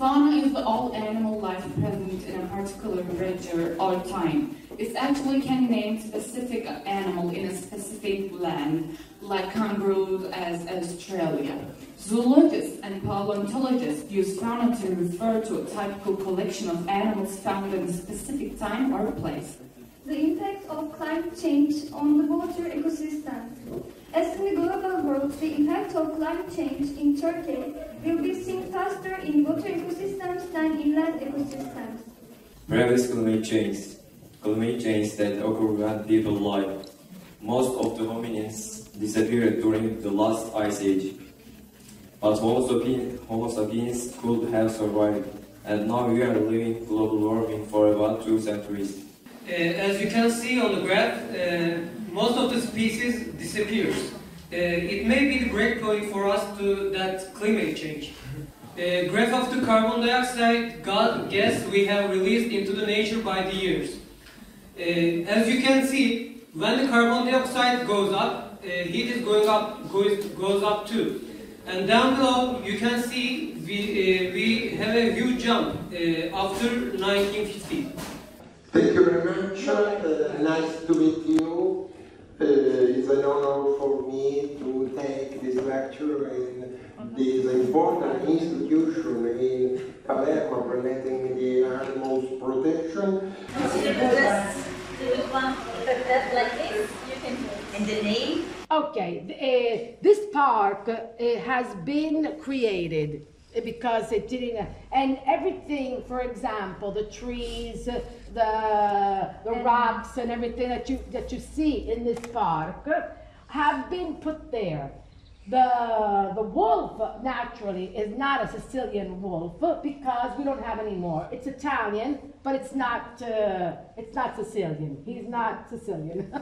Fauna is the all animal life present in a particular region or time. It actually can name specific animal in a specific land, like kangaroos as Australia. Zoologists and paleontologists use fauna to refer to a typical collection of animals found in a specific time or place. The impact of climate change on the water ecosystem. As in the global world, the impact of climate change in Turkey will be seen water ecosystems than in land ecosystems. Previous climate change. Climate change that occur when people live. Most of the hominins disappeared during the last ice age. But Homo sapiens, Homo sapiens could have survived, and now we are living global warming for about two centuries. Uh, as you can see on the graph, uh, most of the species disappears. Uh, it may be the breakpoint for us to that climate change. Uh, graph of the carbon dioxide ga- gas we have released into the nature by the years. Uh, as you can see, when the carbon dioxide goes up, uh, heat is going up, goes, goes up too. And down below, you can see we, uh, we have a huge jump uh, after 1950. Thank you very much. Uh, nice to meet you. An honor for me to take this lecture in this important institution in Palermo relating the animals protection. Can and the name. Okay, uh, this park uh, has been created because it didn't, and everything, for example, the trees, the the rocks, and everything that you that you see in this park have been put there. The the wolf naturally is not a Sicilian wolf because we don't have any more. It's Italian, but it's not uh, it's not Sicilian. He's not Sicilian.